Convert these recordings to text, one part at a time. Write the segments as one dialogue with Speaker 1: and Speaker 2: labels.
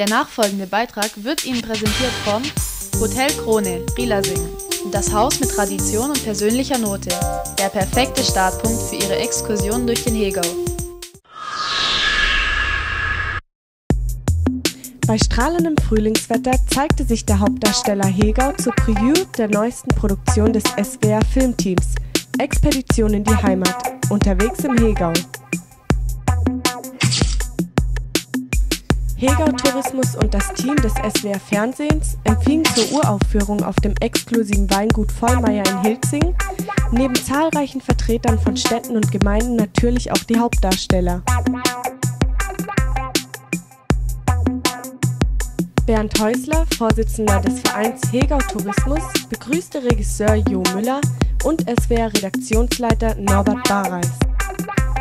Speaker 1: Der nachfolgende Beitrag wird Ihnen präsentiert vom Hotel Krone, Rielasing. Das Haus mit Tradition und persönlicher Note. Der perfekte Startpunkt für Ihre Exkursion durch den Hegau.
Speaker 2: Bei strahlendem Frühlingswetter zeigte sich der Hauptdarsteller Hegau zur Preview der neuesten Produktion des SWR Filmteams Expedition in die Heimat, unterwegs im Hegau. Hegau Tourismus und das Team des SWR Fernsehens empfingen zur Uraufführung auf dem exklusiven Weingut Vollmeier in Hilzing neben zahlreichen Vertretern von Städten und Gemeinden natürlich auch die Hauptdarsteller. Bernd Häusler, Vorsitzender des Vereins Hegau Tourismus, begrüßte Regisseur Jo Müller und SWR-Redaktionsleiter Norbert Bareis.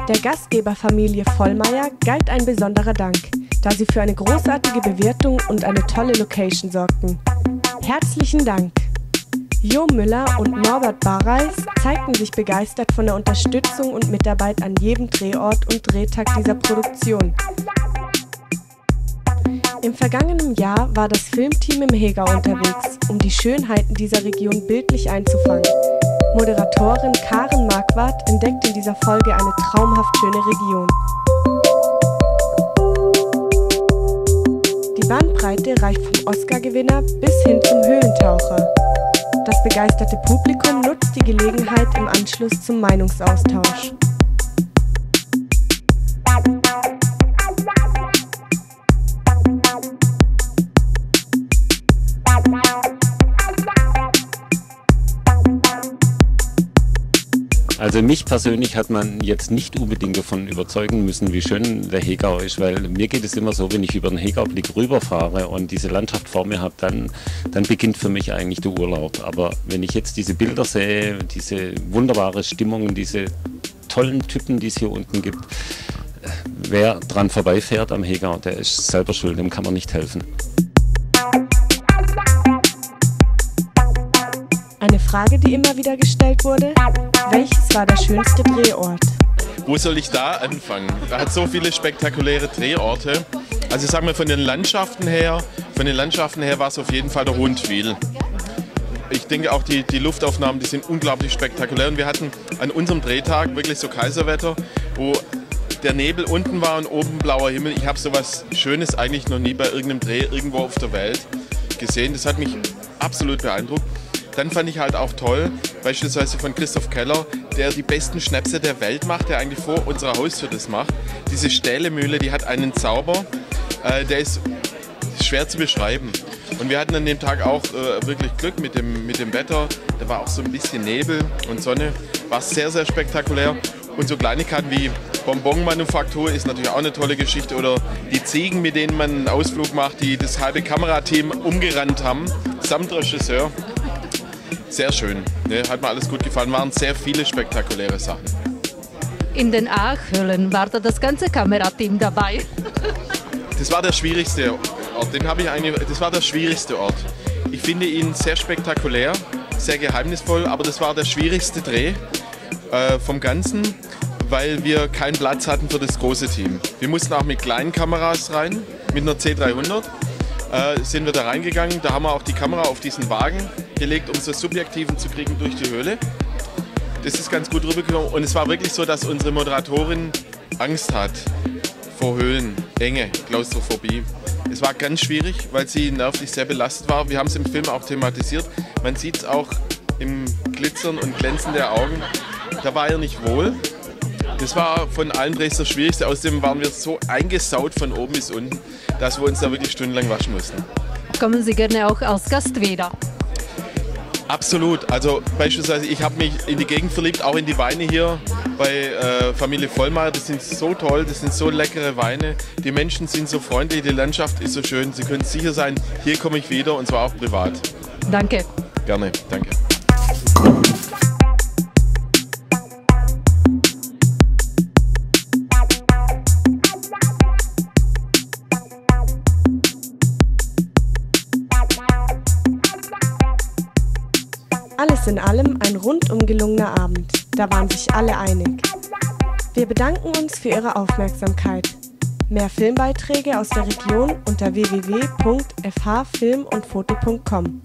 Speaker 2: Der Gastgeberfamilie Vollmeier galt ein besonderer Dank, da sie für eine großartige Bewertung und eine tolle Location sorgten. Herzlichen Dank! Jo Müller und Norbert Bareis zeigten sich begeistert von der Unterstützung und Mitarbeit an jedem Drehort und Drehtag dieser Produktion. Im vergangenen Jahr war das Filmteam im Hegau unterwegs, um die Schönheiten dieser Region bildlich einzufangen. Moderatorin Karen Marquardt entdeckt in dieser Folge eine traumhaft schöne Region. Bandbreite reicht vom Oscar-Gewinner bis hin zum Höhlentaucher. Das begeisterte Publikum nutzt die Gelegenheit im Anschluss zum Meinungsaustausch.
Speaker 3: Also mich persönlich hat man jetzt nicht unbedingt davon überzeugen müssen, wie schön der Hegau ist, weil mir geht es immer so, wenn ich über den Hegaublick rüberfahre und diese Landschaft vor mir habe, dann, dann beginnt für mich eigentlich der Urlaub. Aber wenn ich jetzt diese Bilder sehe, diese wunderbare Stimmung, diese tollen Typen, die es hier unten gibt, wer dran vorbeifährt am Hegau, der ist selber schuld, dem kann man nicht helfen.
Speaker 2: Frage, die immer wieder gestellt wurde, welches war der schönste Drehort?
Speaker 4: Wo soll ich da anfangen? Da hat so viele spektakuläre Drehorte. Also sagen wir von den Landschaften her, von den Landschaften her war es auf jeden Fall der Rundwil. Ich denke auch die, die Luftaufnahmen, die sind unglaublich spektakulär. Und wir hatten an unserem Drehtag wirklich so Kaiserwetter, wo der Nebel unten war und oben blauer Himmel. Ich habe sowas Schönes eigentlich noch nie bei irgendeinem Dreh irgendwo auf der Welt gesehen. Das hat mich absolut beeindruckt. Dann fand ich halt auch toll, beispielsweise von Christoph Keller, der die besten Schnäpse der Welt macht, der eigentlich vor unserer Haustür das macht. Diese Stählemühle, die hat einen Zauber, äh, der ist schwer zu beschreiben. Und wir hatten an dem Tag auch äh, wirklich Glück mit dem, mit dem Wetter. Da war auch so ein bisschen Nebel und Sonne. War sehr, sehr spektakulär. Und so Kleinigkeiten wie Bonbon-Manufaktur ist natürlich auch eine tolle Geschichte. Oder die Ziegen, mit denen man einen Ausflug macht, die das halbe Kamerateam umgerannt haben, samt Regisseur sehr schön. Ne? Hat mir alles gut gefallen. Waren sehr viele spektakuläre Sachen.
Speaker 5: In den Aachhöhlen war da das ganze Kamerateam dabei.
Speaker 4: Das war der schwierigste Ort. Den ich eigentlich, das war der schwierigste Ort. Ich finde ihn sehr spektakulär, sehr geheimnisvoll, aber das war der schwierigste Dreh äh, vom Ganzen, weil wir keinen Platz hatten für das große Team. Wir mussten auch mit kleinen Kameras rein, mit einer C300 äh, sind wir da reingegangen. Da haben wir auch die Kamera auf diesen Wagen gelegt, um so Subjektiven zu kriegen durch die Höhle. Das ist ganz gut rübergekommen. Und es war wirklich so, dass unsere Moderatorin Angst hat vor Höhlen, Enge, Klaustrophobie. Es war ganz schwierig, weil sie nervlich sehr belastet war. Wir haben es im Film auch thematisiert. Man sieht es auch im Glitzern und Glänzen der Augen. Da war er nicht wohl. Das war von allen Drehs das Schwierigste. Außerdem waren wir so eingesaut von oben bis unten, dass wir uns da wirklich stundenlang waschen mussten.
Speaker 5: Kommen Sie gerne auch als Gast wieder?
Speaker 4: Absolut. Also beispielsweise, ich habe mich in die Gegend verliebt, auch in die Weine hier bei äh, Familie Vollmeier. Das sind so toll, das sind so leckere Weine. Die Menschen sind so freundlich, die Landschaft ist so schön. Sie können sicher sein, hier komme ich wieder und zwar auch privat.
Speaker 5: Danke.
Speaker 4: Gerne, danke.
Speaker 2: Alles in allem ein rundum gelungener Abend. Da waren sich alle einig. Wir bedanken uns für Ihre Aufmerksamkeit. Mehr Filmbeiträge aus der Region unter www.fhfilmundfoto.com.